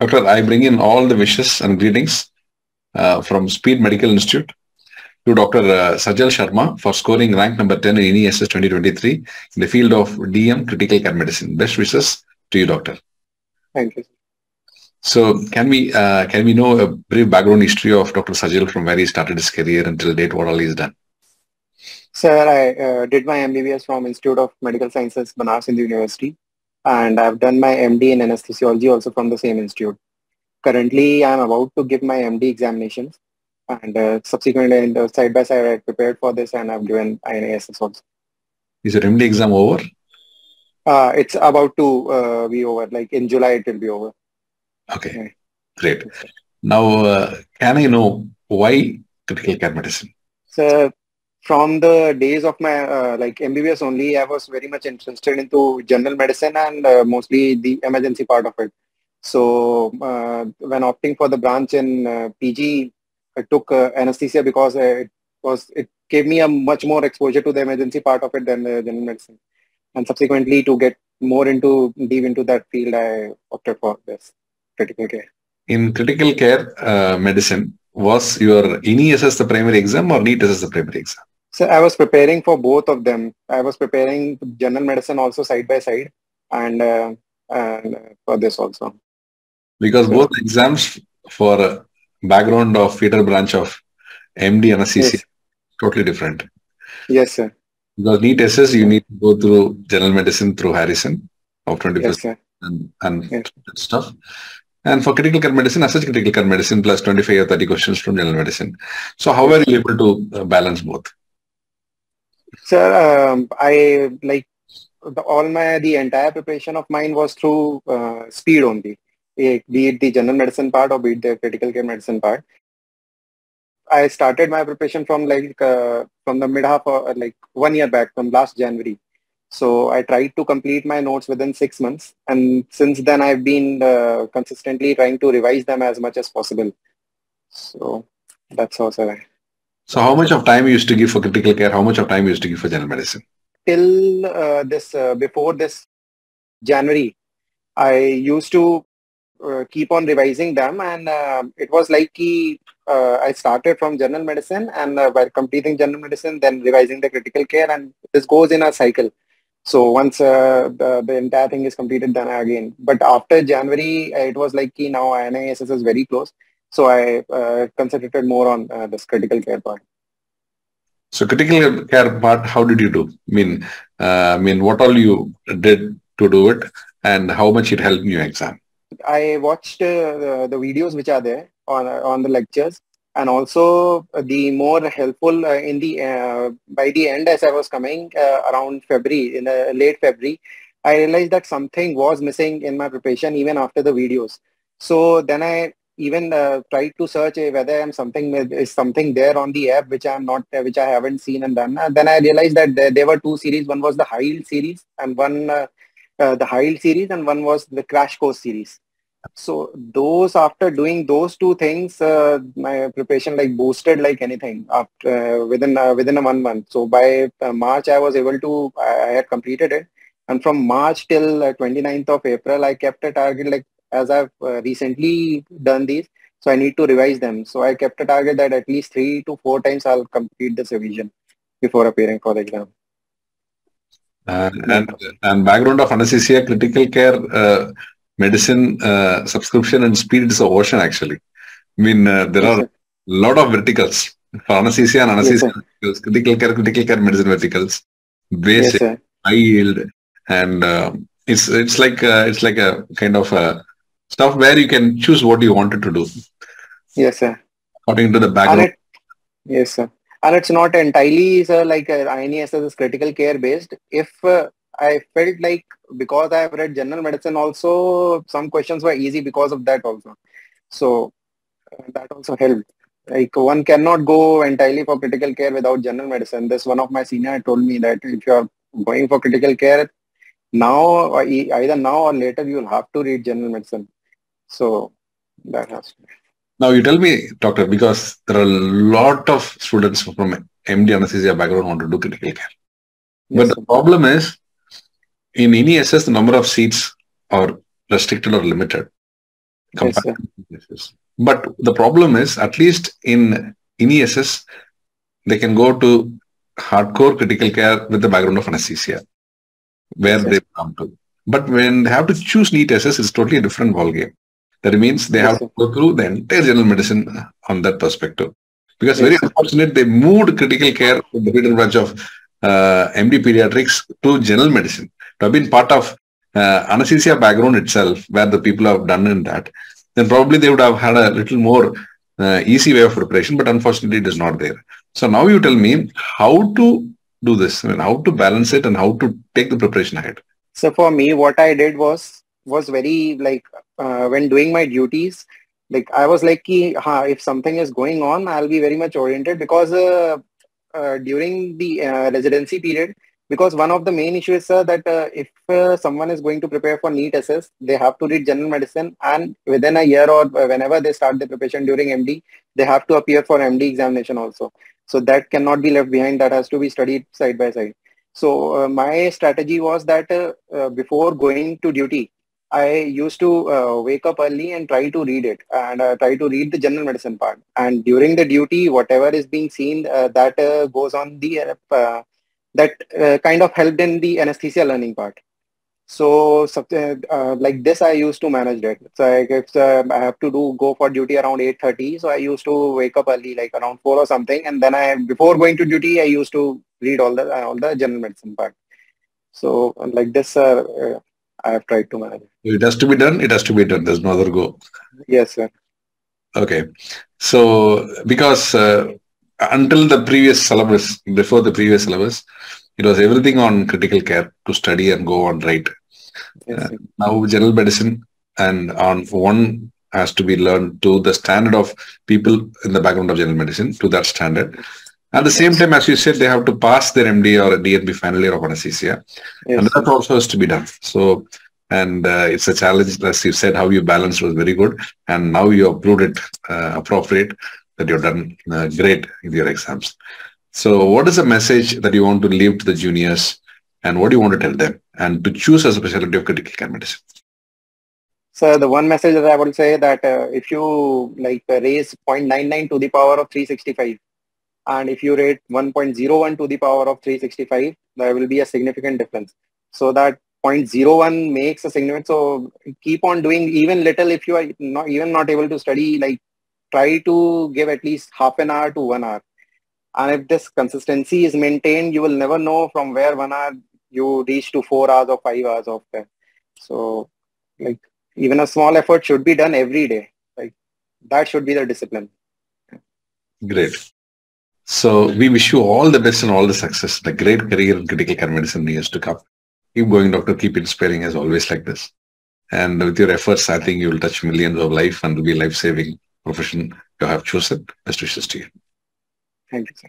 Doctor, I bring in all the wishes and greetings uh, from Speed Medical Institute to Dr. Uh, Sajal Sharma for scoring rank number 10 in INISS 2023 in the field of DM critical care medicine. Best wishes to you, Doctor. Thank you. So, can we uh, can we know a brief background history of Dr. Sajal from where he started his career until date, what all he's done? Sir, I uh, did my MBBS from Institute of Medical Sciences, Banaras Hindu University, and I've done my MD in anesthesiology also from the same institute. Currently, I'm about to give my MD examinations, and uh, subsequently, in the side by side, I prepared for this, and I've given INISS also. Is your MD exam over? Uh, it's about to uh, be over. Like in July, it will be over. Okay, yeah. great. Now, uh, can I know why critical care medicine? So, from the days of my uh, like MBBS only, I was very much interested into general medicine and uh, mostly the emergency part of it. So, uh, when opting for the branch in PG, I took anesthesia because it was it gave me a much more exposure to the emergency part of it than the general medicine. And subsequently, to get more into deep into that field, I opted for this critical care. In critical care uh, medicine, was your INISS the primary exam or NEET SS the primary exam? So I was preparing for both of them. I was preparing general medicine also side by side, and uh, and for this also. Because so, both exams for background of feeder branch of MD anesthesia yes. totally different. Yes, sir. Because NEET SS, you need to go through general medicine through Harrison of 20% yes, and, and yes. stuff. And for critical care medicine, as such critical care medicine plus 25 or 30 questions from general medicine. So how are you able to uh, balance both? Sir, um, I like the, all my, the entire preparation of mine was through uh, speed only, be it the general medicine part or be it the critical care medicine part. I started my preparation from like uh, from the mid half of like one year back from last January. So I tried to complete my notes within six months, and since then I've been uh, consistently trying to revise them as much as possible. So that's how sir. So how much of time you used to give for critical care? How much of time you used to give for general medicine? Till uh, this, uh, before this January, I used to uh, keep on revising them and uh, it was like uh, I started from general medicine and uh, while completing general medicine, then revising the critical care and this goes in a cycle. So once the, the entire thing is completed, then again. But after January, it was like now INISS is very close. So I uh, concentrated more on uh, this critical care part. So critical care part, how did you do? I mean, uh, I mean, what all you did to do it, and how much it helped in your exam? I watched uh, the, the, videos which are there on uh, on the lectures, and also the more helpful uh, in the by the end as I was coming around February, in late February, I realized that something was missing in my preparation even after the videos. So then I even uh, tried to search uh, whether I'm something is something there on the app which I'm not uh, which I haven't seen and done. Then I realized that there, there were two series. One was the high yield series and one uh, uh, the high yield series and one was the crash course series. So those after doing those two things, uh, my preparation like boosted like anything after within within a one month. So by March I was able to I had completed it. And from March till 29th of April, I kept a target like as I've uh, recently done these, so I need to revise them. So I kept a target that at least three to four times I'll complete this revision before appearing for the exam. And, and, and background of anesthesia, critical care, uh, medicine, uh, subscription and speed is a ocean actually. I mean, uh, there yes, are a lot of verticals for anesthesia and anesthesia, yes, critical care, critical care medicine verticals, basic, yes, high yield, and uh, it's it's like uh, it's like a kind of a stuff where you can choose what you wanted to do. Yes, sir. According to the background. It, yes, sir. And it's not entirely sir, like uh, INISS is critical care based. If uh, I felt like because I have read general medicine also, some questions were easy because of that also. So uh, that also helped. Like one cannot go entirely for critical care without general medicine. This one of my senior told me that if you are going for critical care, now either now or later you will have to read general medicine so that has to be. Now you tell me, doctor, because there are a lot of students from MD anesthesia background want to do critical care. Yes, but the problem is, in INISS, the number of seats are restricted or limited. Yes, but the problem is, at least in in ESS, they can go to hardcore critical care with the background of anesthesia, where yes, they come to. But when they have to choose NEET SS, it's totally a different ballgame. That means they yes, have to go through the entire general medicine on that perspective. Because yes. very unfortunate, they moved critical care from the feeder branch of uh, MD pediatrics to general medicine. To have been part of uh, anesthesia background itself, where the people have done in that, then probably they would have had a little more uh, easy way of preparation, but unfortunately it is not there. So now you tell me how to do this, I mean, how to balance it and how to take the preparation ahead. So for me, what I did was was very like uh, when doing my duties, like I was like, huh, if something is going on, I'll be very much oriented because uh, uh, during the uh, residency period, because one of the main issues is that uh, if uh, someone is going to prepare for NEET SS, they have to read general medicine and within a year or whenever they start the preparation during MD, they have to appear for MD examination also. So that cannot be left behind. That has to be studied side by side. So uh, my strategy was that uh, uh, before going to duty, I used to uh, wake up early and try to read it and uh, try to read the general medicine part. And during the duty, whatever is being seen, uh, that goes on the that kind of helped in the anesthesia learning part. So uh, like this, I used to manage it. So if uh, I have to do go for duty around 8.30, so I used to wake up early, like around 4 or something. And then I, before going to duty, I used to read all the all the general medicine part. So like this, uh, uh I have tried to manage. It has to be done. It has to be done. There's no other go. Yes, sir. Okay. So because uh, until the previous syllabus, before the previous syllabus, it was everything on critical care to study and go on right Yes. Uh, now general medicine and on one has to be learned to the standard of people in the background of general medicine to that standard. At the same time, as you said, they have to pass their MD or a DNB final year of anesthesia. Yes. And that also has to be done. So, and uh, it's a challenge, as you said, how you balanced was very good. And now you approved it uh, appropriate that you've done uh, great in your exams. So what is the message that you want to leave to the juniors and what do you want to tell them and to choose a specialty of critical care medicine? So the one message that I would say that uh, if you like uh, raise 0.99 to the power of 365 and if you rate 1.01 to the power of 365, there will be a significant difference. So that 0.01 makes a significant. So keep on doing even little if you are not even not able to study, like try to give at least half an hour to one hour. And if this consistency is maintained, you will never know from where one hour you reach to four hours or five hours of time. So like even a small effort should be done every day. Like that should be the discipline. Great. So we wish you all the best and all the success, the great career in critical care medicine years to come. Keep going, doctor. Keep inspiring as always like this. And with your efforts, I think you will touch millions of life and be life-saving profession you have chosen. Best wishes to you. Thank you, sir.